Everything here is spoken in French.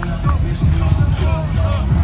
C'est pas ça, c'est pas.